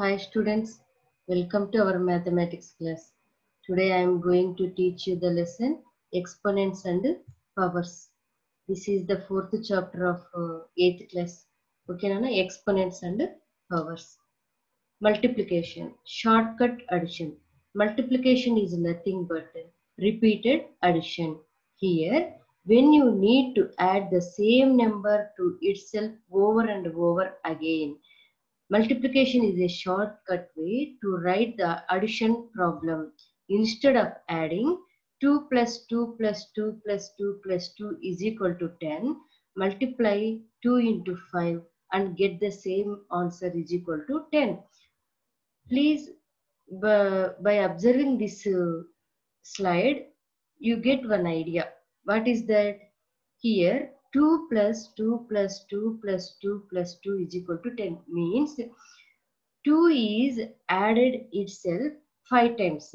Hi students, welcome to our mathematics class. Today I am going to teach you the lesson exponents and powers. This is the fourth chapter of uh, eighth class. Okay, Nana? Exponents and powers. Multiplication, shortcut addition. Multiplication is nothing but repeated addition. Here, when you need to add the same number to itself over and over again, Multiplication is a shortcut way to write the addition problem. Instead of adding 2 plus 2 plus 2 plus 2 plus 2 is equal to 10, multiply 2 into 5 and get the same answer is equal to 10. Please, by, observing this uh, slide, you get one idea. What is that? Here, 2 plus 2 plus 2 plus 2 plus 2 is equal to 10 means 2 is added itself 5 times.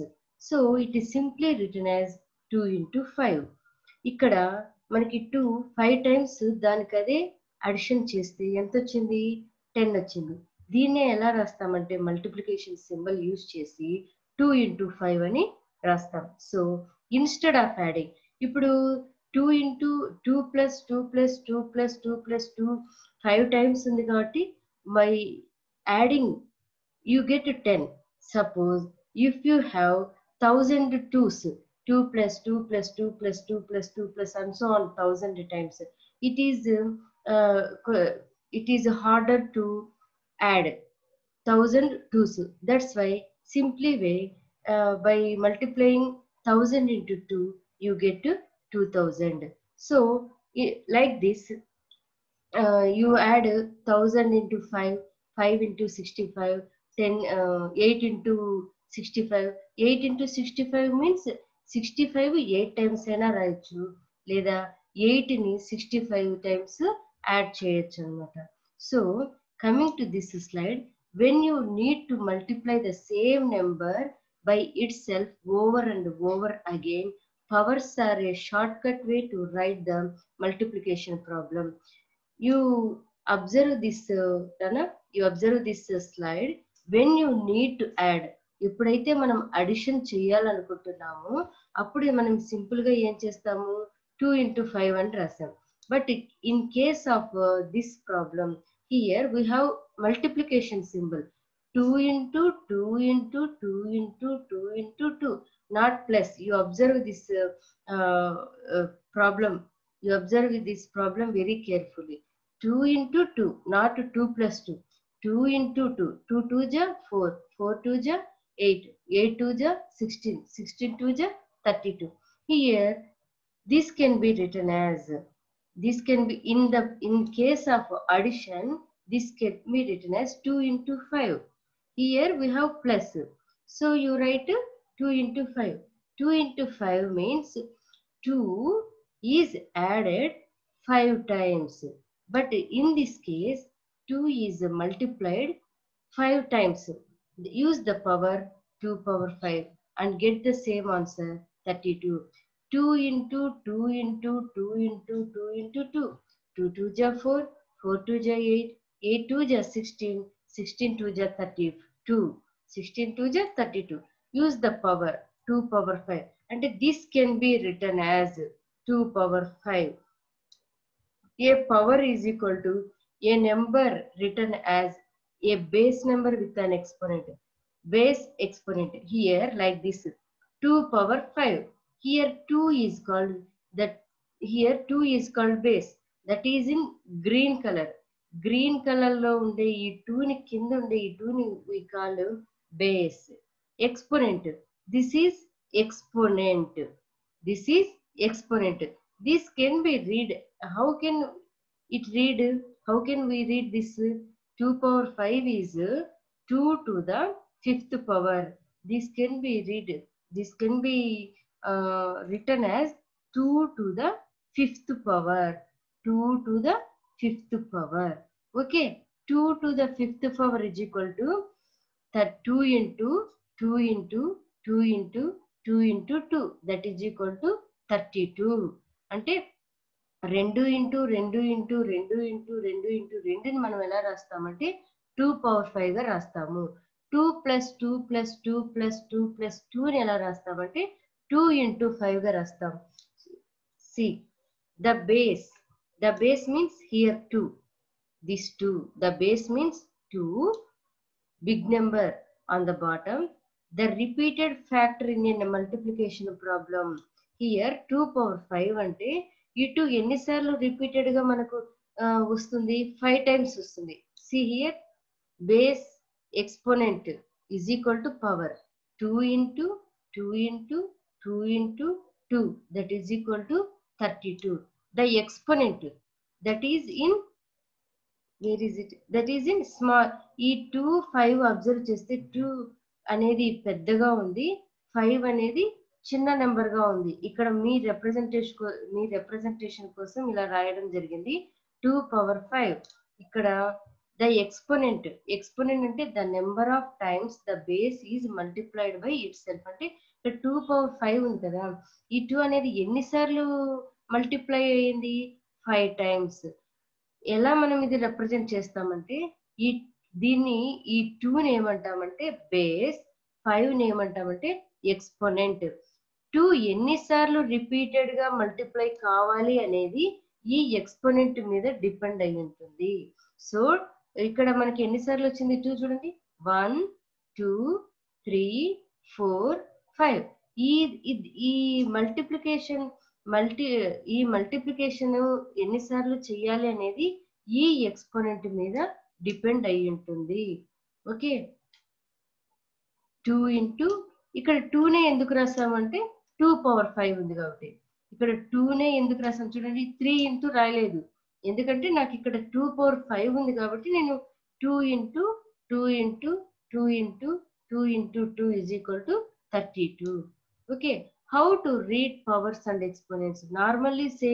So it is simply written as 2 into 5. ఇక్కడ మనకి 2 5 times దానికి అదే addition చేస్తే ఎంత వచ్చింది 10 వచ్చింది దీన్నే ఎలా రాస్తామంటే మల్టిప్లికేషన్ సింబల్ యూజ్ చేసి 2 ఇంటూ ఫైవ్ అని రాస్తాం సో ఇన్స్టెడ్ ఆఫ్ యాడింగ్ ఇప్పుడు 2 into 2 plus 2 plus 2 plus 2 plus 2 5 times in the kabatti by adding you get a 10 suppose if you have 1000 twos 2 plus 2 plus 2 plus 2 plus 2 plus and so on 1000 times. It is uh, it is harder to add 1000 twos. That's why simply way uh, by multiplying 1000 into 2 you get 2000 so like this uh, you add 1000 into 5 5 into 65 10 uh, 8 into 65 8 into 65 means 65 8 times అయినా రాయొచ్చు లేదా 8 ని 65 times add చేయొచ్చు అనమాట so coming to this slide when you need to multiply the same number by it self over and over again powers are a shortcut way to write the multiplication problem. You observe this, uh, Rana, you observe this uh, slide. When you need to add, ఎప్పుడైతే మనం addition చేయాలనుకుంటున్నామో అప్పుడు మనం సింపుల్గా ఏం చేస్తాము two into five అని రాసాం but in case of this problem here we have multiplication symbol two into two into two into two into two not plus. You observe this uh, uh, problem. You observe this problem very carefully. 2 into 2 not 2 plus 2 2 into 2 2 2 ja 4 4 2 ja 8 8 2 ja 16 16 2 ja 32 here this can be written as this can be in the in case of addition this can be written as 2 into 5 here we have plus. So you write 2 into 5. 2 into 5 means 2 is added 5 times. But in this case, 2 is multiplied 5 times. Use the power 2 power 5 and get the same answer 32. 2 into 2 into 2 into 2 into 2. 2 2 ja 4, 4 2 ja 8, 8 2 ja 16, 16 2 ja 32. 16 2 ja 32 use the power 2 power 5 and this can be written as 2 power 5 a power is equal to a number written as a base number with an exponent base exponent here like this 2 power 5 here 2 is called that here 2 is called base that is in green color green color లో ఉండే ఈ 2 ని కింద ఉండే ఈ 2 ని we call base exponent. This is exponent. This is exponent. This can be read how can it read? How can we read this? 2 power 5 is 2 to the fifth power. This can be read this can be uh, written as 2 to the fifth power. 2 to the fifth power. Okay. 2 to the fifth power is equal to that 2 into 2 into 2 into 2 into 2 that is equal to 32 అంటే రెండు into రెండు into రెండు into రెండు into రెండుని మనం ఎలా రాస్తామంటే two power ఫైవ్గా రాస్తాము. Two plus two plus two plus two plus టూని ఎలా రాస్తామంటే టూ ఇంటూ ఫైవ్గా రాస్తాం. See the base the base means here two this two the base means two big number on the bottom the repeated factor in an multiplication problem here two power five అంటే ఇటు ఎన్నిసార్లు రిపీటెడ్గా మనకు వస్తుంది? Five times వస్తుంది. See here base exponent is equal to power two into two into two into two that is equal to thirty two the exponent that is in where is it that is in small ఈ two five observe చేస్తే two అనేది పెద్దగా ఉంది. Five అనేది చిన్న నెంబర్గా ఉంది. ఇక్కడ మీ రిప్రజెంటేషన్ మీ రిప్రజెంటేషన్ కోసం ఇలా రాయడం జరిగింది. టూ పవర్ ఫైవ్ ఇక్కడ ద ఎక్స్పోనెంట్ ఎక్స్పోనెంట్ అంటే the number of times the base is multiplied by itself అంటే ఇక్కడ టూ పవర్ ఫైవ్ ఉంది కదా. ఈ టూ అనేది ఎన్నిసార్లు మల్టిప్లై అయ్యింది? ఫైవ్ టైమ్స్ ఎలా మనం ఇది రిప్రజెంట్ చేస్తామంటే ఈ దీన్ని ఈ టూని ఏమంటామంటే బేస్ ఫైవ్ని ఏమంటామంటే ఎక్స్పోనెంట్ టూ ఎన్నిసార్లు రిపీటెడ్గా మల్టిప్లై కావాలి అనేది ఈ ఎక్స్పోనెంట్ మీద డిపెండ్ అయి ఉంటుంది. సో ఇక్కడ మనకి ఎన్నిసార్లు వచ్చింది టూ చూడండి. One two three four five ఈ ఈ మల్టిప్లికేషన్ మల్టీ ఈ మల్టిప్లికేషన్ ఎన్నిసార్లు చేయాలి అనేది ఈ ఎక్స్పోనెంట్ మీద డిపెండ్ అయి ఉంటుంది. ఓకే? టూ ఇంటూ ఇక్కడ టూనే ఎందుకు రాసామంటే టూ పవర్ ఫైవ్ ఉంది కాబట్టి. ఇక్కడ టూనే ఎందుకు రాసాం చూడండి త్రీ ఇంటూ రాయలేదు. ఎందుకంటే నాకు ఇక్కడ టూ పవర్ ఫైవ్ ఉంది కాబట్టి నేను two into two into two into two into two is equal to thirty two okay? How to read powers and exponents normally say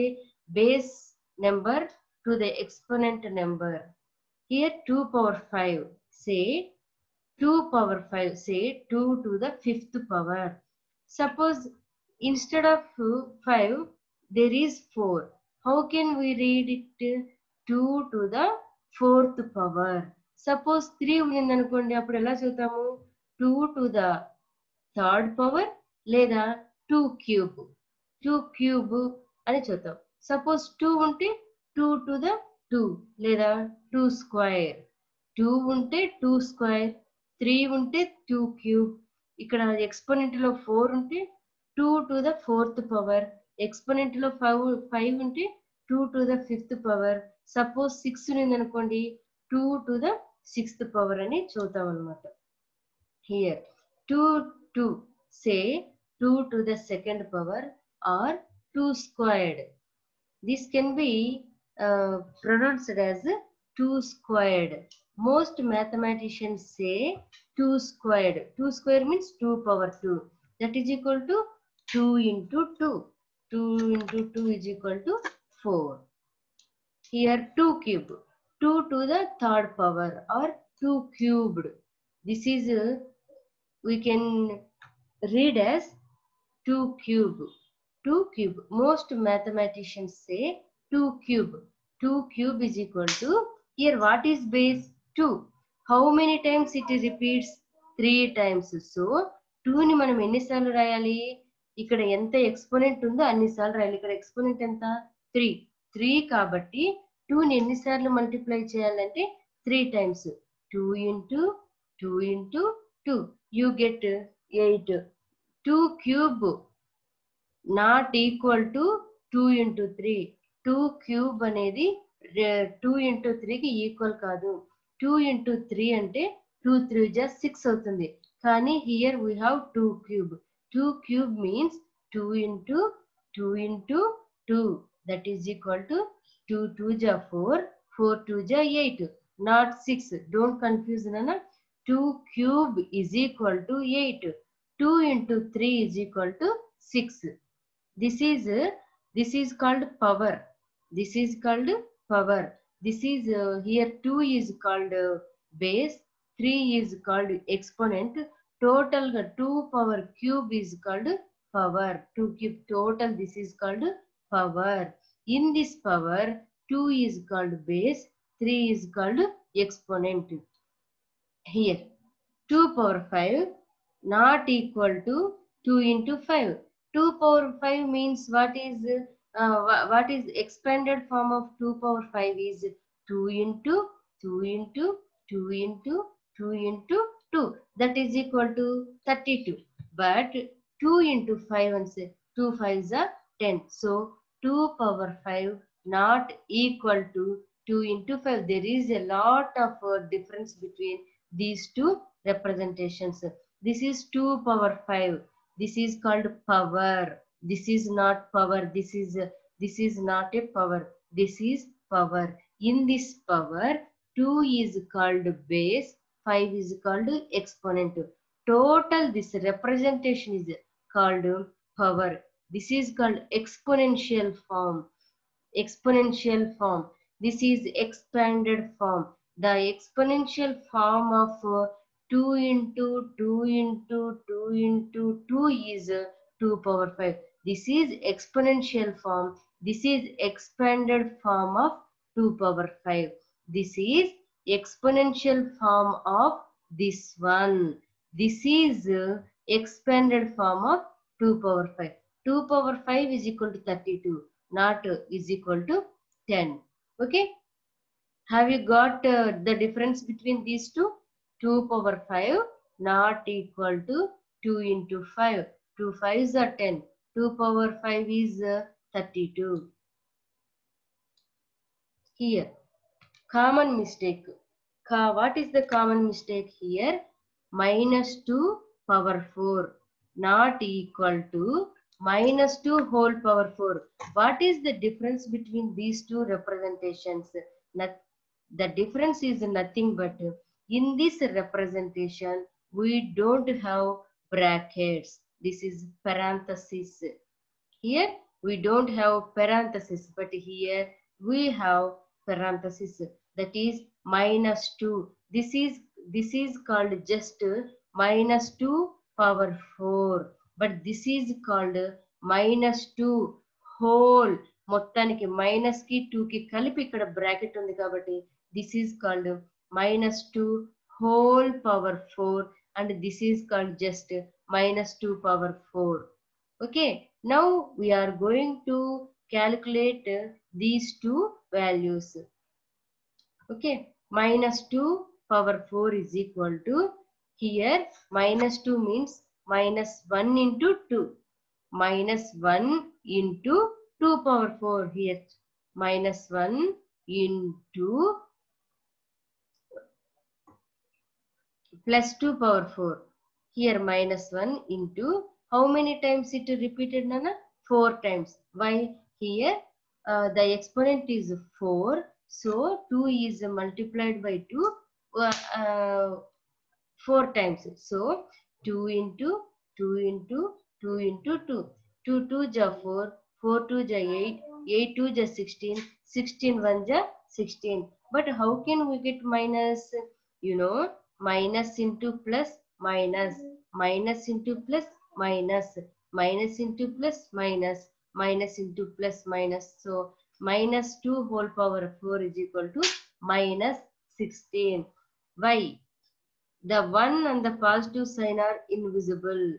base number to the exponent number here 2 power 5 say 2 power 5 say 2 to the fifth power suppose instead of 5 there is 4 how can we read it 2 to the fourth power suppose 3 ఉంది అనుకోండి అప్పుడు ఎలా చదువుతాము 2 to the third power లేదా 2 cube 2 cube అని చూద్దాం suppose two ఉంటే two to the two లేదా టూ స్క్వైర్. టూ ఉంటే టూ స్క్వైర్ త్రీ ఉంటే టూ క్యూబ్. ఇక్కడ ఎక్స్పోనెంట్లో ఫోర్ ఉంటే two to the fourth power. ఎక్స్పోనెంట్లో five five ఉంటే two to the fifth power. Suppose six ఉందనుకోండి two to the sixth power అని చూద్దాం అనమాట here two two say two to the second power or two squared this can be uh, pronounced as 2 squared. Most mathematicians say 2 squared. 2 square means 2 power 2. That is equal to 2 into 2. 2 into 2 is equal to 4. Here 2 cube. 2 to the third power or 2 cubed. This is, uh, we can read as 2 cube 2 cube most mathematicians say 2 cube. 2 cube is equal to here what is base? 2 how many times it repeats? 3 times. So 2 ని మనం ఎన్నిసార్లు రాయాలి? ఇక్కడ ఎంత exponent ఉందో అన్నిసార్లు రాయాలి. ఇక్కడ ఎక్స్పోనెంట్ ఎంత? 3 3 కాబట్టి టూని ఎన్నిసార్లు మల్టిప్లై చేయాలంటే three times two into two into two you get 8 2 cube not equal to 2 into 3. Two cube అనేది టూ ఇంటూ త్రీకి ఈక్వల్ కాదు. టూ ఇంటూ త్రీ అంటే టూ త్రీ జస్ట్ సిక్స్ అవుతుంది. కానీ here we have two cube. Two cube means two into two into two. That is equal to two two జా four four two జా eight. Not six don't confuse నాన్న two cube is equal to eight two into three is equal to six this is this is called power this is called power. This is uh, here 2 is called uh, base 3 is called exponent. Total 2 power cube is called power. 2 cube total this is called power. In this power 2 is called base 3 is called exponent. Here 2 power 5 not equal to 2 into 5. 2 power 5 means what is uh, what is expanded form of 2 power 5 is 2 into 2 into 2 into 2 into 2 that is equal to 32 but 2 into 5 and say 2 5s are 10 so 2 power 5 not equal to 2 into 5 there is a lot of uh, difference between these two representations. This is 2 power 5 this is called power this is not power. This is this is not a power. This is power. In this power 2 is called base 5 is called exponent. Total this representation is called power. This is called exponential form. Exponential form. This is expanded form. The exponential form of uh, 2 into 2 into 2 into 2 is uh, 2 power 5 this is exponential form. This is expanded form of 2 power 5 this is exponential form of this one. This is expanded form of 2 power 5 2 power 5 is equal to 32 not is equal to 10 okay? Have you got uh, the difference between these two? 2 power 5 not equal to 2 into 5 2 5s are 10 2 power 5 is uh, 32 here common mistake. What is the common mistake here? Minus 2 power 4 not equal to minus 2 whole power 4 what is the difference between these two representations? Not- the difference is nothing but in this representation we don't have brackets this is parenthesis here we don't have parenthesis but here we have parenthesis that is minus 2 this is this is called just minus 2 power 4 but this is called minus 2 whole మొత్తానికి minus కి two కి కలిపి ఇక్కడ bracket ఉంది కాబట్టి this is called minus two whole power four and this is called just minus 2 power 4. Okay, now we are going to calculate uh, these two values. Okay, minus 2 power 4 is equal to here minus 2 means minus 1 into 2 minus 1 into 2 power 4 here minus 1 into plus 2 power 4 here minus 1 into how many times it repeated nana? 4 times. Why here? Uh, the exponent is 4 so 2 is multiplied by 2 uh, uh, 4 times. So 2 into 2 into 2 into 2 2 2 ja 4 4 2 ja 8 8 2 ja 16 16 1 ja 16 but how can we get minus? You know minus into plus minus minus into plus minus minus into plus minus minus into plus minus. So minus 2 whole power 4 is equal to minus 16 why? The 1 and the positive sign are invisible.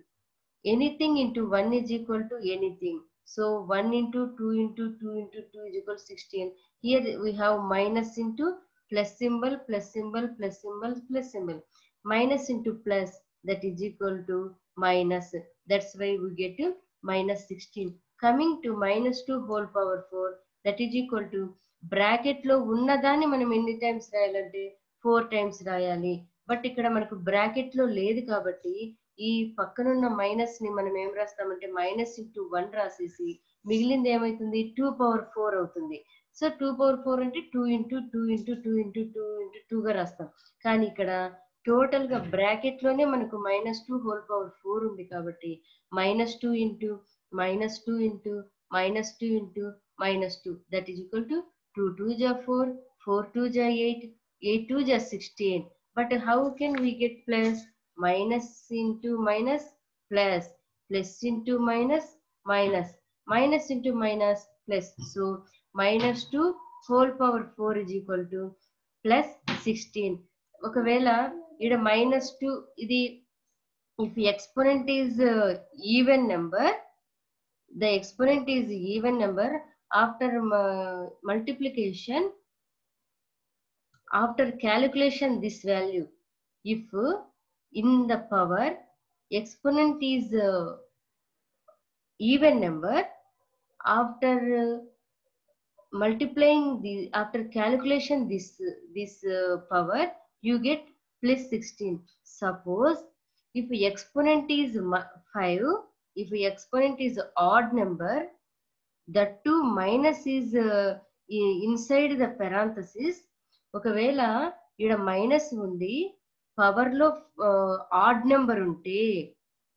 Anything into 1 is equal to anything. So 1 into 2 into 2 into 2 is equal to 16 here we have minus into plus symbol plus symbol plus symbol plus symbol minus into plus that is equal to minus. That's why we get to minus 16 coming to minus 2 whole power 4 that is equal to బ్రాకెట్లో ఉన్నదాన్ని మనం ఎన్ని times రాయాలంటే four times రాయాలి. But ఇక్కడ మనకు బ్రాకెట్లో లేదు కాబట్టి ఈ పక్కనున్న మైనస్ని మనం ఏం రాస్తామంటే మైనస్ ఇంటూ వన్ రాసేసి మిగిలింది ఏమవుతుంది టూ పవర్ ఫోర్ అవుతుంది. సో టూ పవర్ ఫోర్ అంటే two into two into two into two into టూగా రాస్తాం. కానీ ఇక్కడ టోటల్గా బ్రాకెట్లోనే మనకు minus two whole power four ఉంది కాబట్టి minus two into minus two into minus two into minus two that is equal to two two జా ఫోర్ ఫోర్ టూ జా ఎయిట్ ఎయిట్ టూ జా sixteen but how can we get plus minus into minus plus plus into minus minus minus into minus plus so minus two whole power four is equal to plus sixteen ఒకవేళ ఇక్కడ minus two ఇది if exponent is even number the exponent is even number after uh, multiplication after calculation this value if uh, in the power exponent is uh, even number after uh, multiplying the after calculation this this uh, power you get plus 16 suppose if exponent is mi- 5 if the exponent is odd number the two minus is uh, i- inside the parenthesis ఒకవేళ ఇక్కడ minus ఉంది పవర్లో add number ఉంటే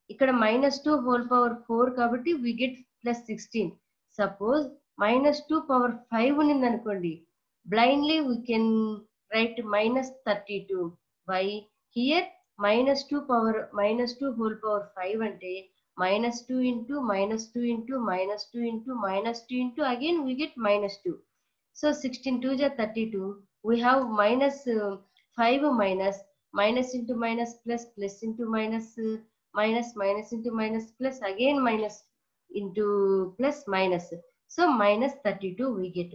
ఇక్కడ minus two whole power four కాబట్టి we get plus sixteen suppose minus two power five ఉన్నింది అనుకోండి blindly we can write minus thirty two y here minus 2 power minus 2 whole power 5 ante minus 2 into minus 2 into minus 2 into minus 2 into again we get minus 2. So 16 2 is 32. We have minus uh, 5 minus minus into minus plus plus into minus uh, minus minus into minus plus again minus into plus minus. So minus 32 we get.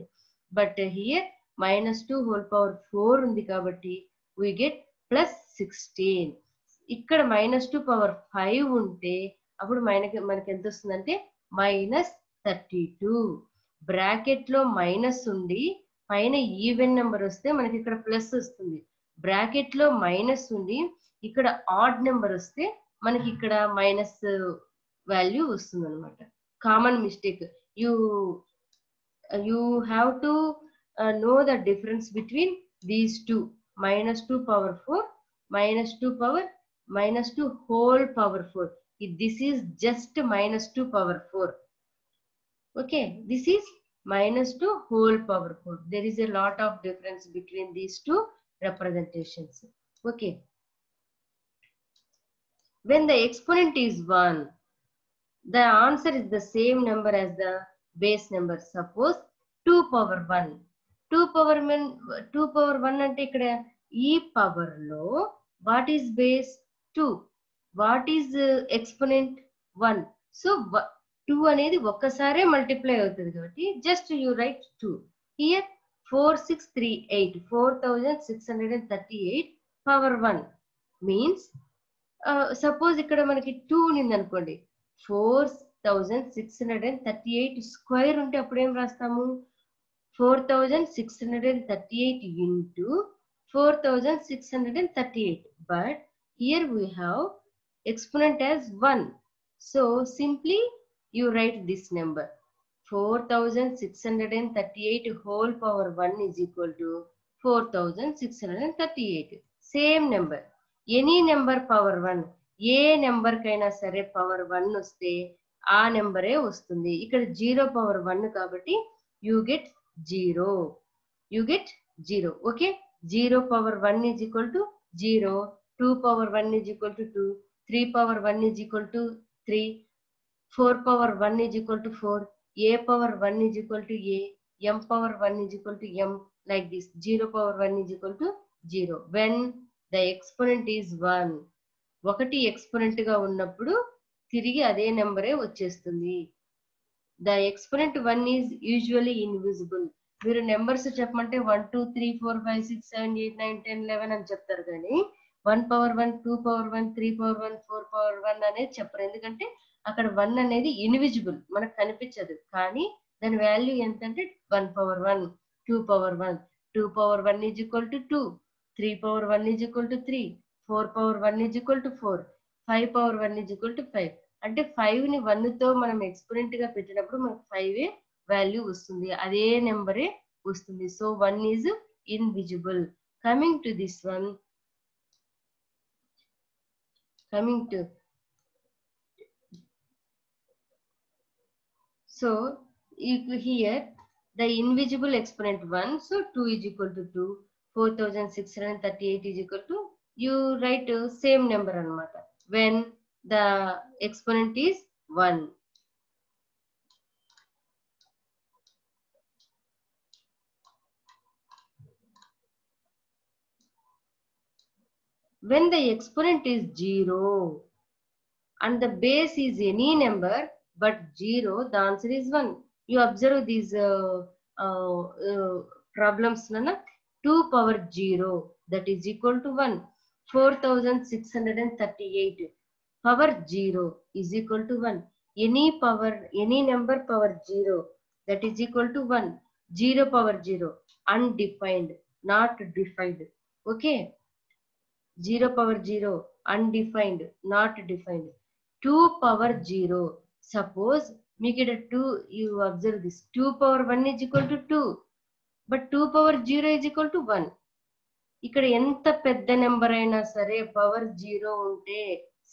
But uh, here minus 2 whole power 4 and the cavity we get plus sixteen. ఇక్కడ minus two power five ఉంటే అప్పుడు మనకి మనకి ఎంత వస్తుందంటే minus thirty two. బ్రాకెట్లో minus ఉండి పైన ఈవెన్ నెంబర్ వస్తే మనకి ఇక్కడ ప్లస్ వస్తుంది. బ్రాకెట్లో మైనస్ ఉండి ఇక్కడ ఆడ్ నెంబర్ వస్తే మనకి ఇక్కడ మైనస్ వాల్యూ వస్తుంది అనమాట common mistake. You you have to know the difference between these two. minus 2 power 4 minus 2 power minus 2 whole power 4. If this is just minus 2 power 4. Okay, this is minus 2 whole power 4. There is a lot of difference between these two representations. Okay. When the exponent is 1, the answer is the same number as the base number. Suppose 2 power 1 two power mean two power one అంటే ఇక్కడ ఈ పవర్లో what is base two? What is exponent one? So two అనేది ఒక్కసారే multiply అవుతుంది కాబట్టి just you write two. Here four six three eight four thousand six hundred and thirty eight power one means suppose ఇక్కడ మనకి two ఉంది అనుకోండి four thousand six hundred and thirty eight square ఉంటే అప్పుడు ఏం రాస్తాము? 4638 into 4638 but here we have exponent as 1 so simply you write this number 4638 whole power 1 is equal to 4638 same number any number power 1 ఏ number కైనా సరే power one వస్తే ఆ నెంబరే వస్తుంది ఇక్కడ జీరో పవర్ వన్ కాబట్టి you get 0. You get 0. Okay. 0 power 1 is equal to 0. 2 power 1 is equal to 2. 3 power 1 is equal to 3. 4 power 1 is equal to 4. A power 1 is equal to A. M power 1 is equal to M. Like this. 0 power 1 is equal to 0. When the exponent is 1. ఒకటి ఎక్స్పొనెంట్గా ఉన్నప్పుడు తిరిగి అదే నెంబరే వచ్చేస్తుంది the exponent one is usually invisible మీరు numbers చెప్పమంటే one two three four five six seven eight nine ten eleven అని చెప్తారు కానీ one power one two power one three power one four power one అనేది చెప్పరు. ఎందుకంటే అక్కడ వన్ అనేది ఇన్విజిబుల్ మనకు కనిపించదు. కానీ దాని వాల్యూ ఎంత అంటే one power one two power one two power one is equal to two three power one is equal to three four power one is equal to four five power one is equal to five అంటే ఫైవ్ని వన్తో మనం ఎక్స్పొనెంట్గా పెట్టినప్పుడు మనకు five ఏ value వస్తుంది. అదే నెంబరే వస్తుంది. So one is invisible coming to this one coming to so here the invisible exponent one so two is equal to two four thousand six hundred thirty eight is equal to you right same number అనమాట when the exponent is 1 when the exponent is 0 and the base is any number but 0, the answer is 1. You observe these uh, uh, uh, problems, Nana. 2 power 0 that is equal to 1. 4638 power zero is equal to one any power any number power zero that is equal to one zero power zero undefined not defined okay zero power zero undefined not defined two power zero suppose మీకు ఇక్కడ to you observe this two power one is equal to two but two power zero is equal to one ఇక్కడ ఎంత పెద్ద number అయినా సరే power zero ఉంటే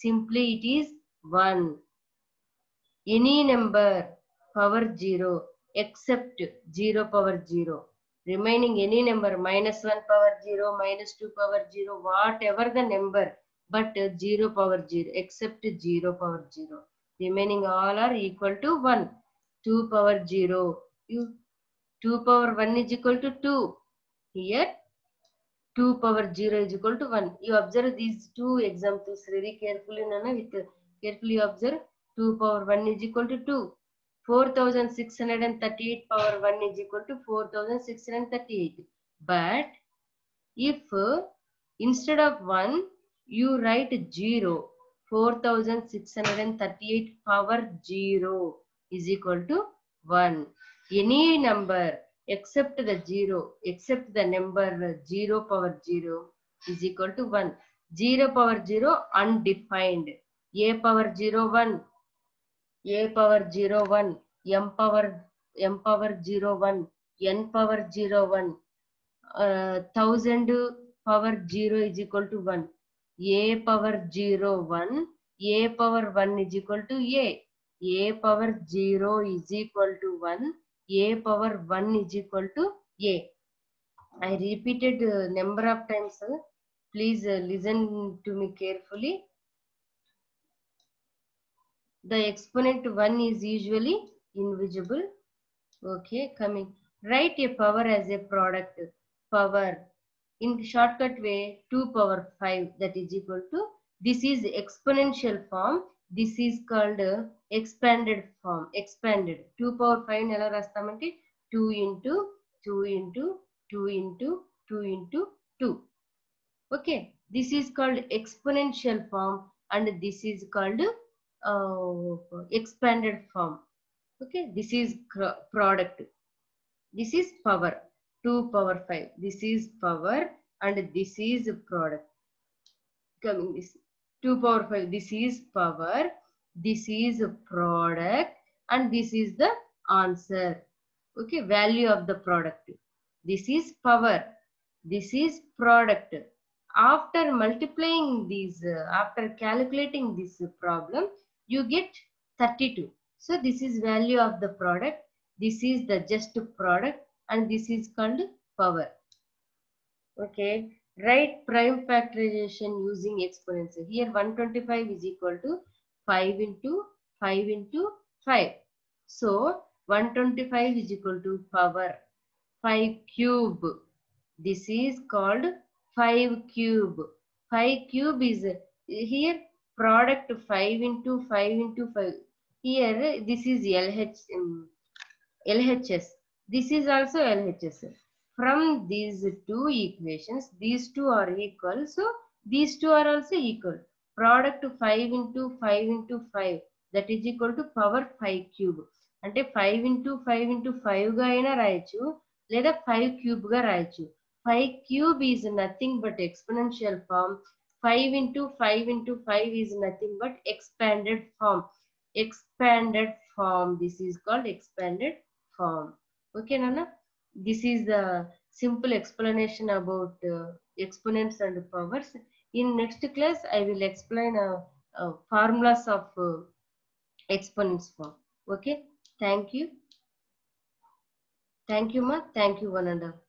Simply it is 1. Any number power 0 except 0 power 0. Remaining any number minus 1 power 0, minus 2 power 0, whatever the number but 0 power 0 except 0 power 0. Remaining all are equal to 1. 2 power 0. You, 2 power 1 is equal to 2. Here 2 power 0 is equal to 1. You observe these two examples very carefully, Nana. With carefully observe 2 power 1 is equal to 2. 4638 power 1 is equal to 4638. But if uh, instead of 1, you write 0, 4638 power 0 is equal to 1. Any number except the 0, except the number 0 power 0 is equal to 1. 0 power 0 undefined. A power 0 1, A power 0 1, M power M power 0 1, N power 0 1, uh, 1000 power 0 is equal to 1. A power 0 1, A power 1 is equal to A. A power 0 is equal to 1. A power 1 is equal to a. I repeated uh, number of times. Please uh, listen to me carefully. The exponent 1 is usually invisible. Okay, coming. Write a power as a product. Power. In shortcut way, 2 power 5 that is equal to. This is exponential form This is called uh, expanded form expanded 2 power 5 ఎలా రాస్తామంటే 2 into 2 into 2 into 2 into 2 okay this is called exponential form and this is called uh, expanded form okay this is product this is power 2 power 5 this is power and this is product coming this 2 power 5 this is power this is a product and this is the answer. Okay value of the product. This is power this is product. After multiplying these uh, after calculating this problem you get 32 so this is value of the product this is the just product and this is called power. Okay write prime factorization using exponents here 125 is equal to 5 into 5 into 5. So 125 is equal to power 5 cube. This is called 5 cube. 5 cube is here product 5 into 5 into 5. Here this is LH, um, LHS. This is also LHS. from these two equations, these two are equal. So these two are also equal. Product 5 into 5 into 5 that is equal to power 5 cube. అంటే five into five into ఫైవ్గా అయినా రాయొచ్చు లేదా five క్యూబ్గా రాయొచ్చు five cube is nothing but exponential form five into five into five is nothing but expanded form expanded form this is called expanded form ఓకేనా this is the simple explanation about uh, exponents and powers. In next class i will explain uh, uh, formulas of uh, exponents form. Okay? Thank you. Thank you ma thank you all